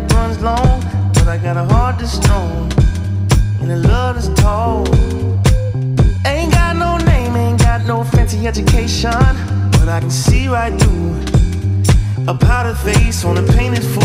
that runs long, but I got a heart that's strong and a love that's tall. Ain't got no name, ain't got no fancy education, but I can see right through a powder face on a painted floor.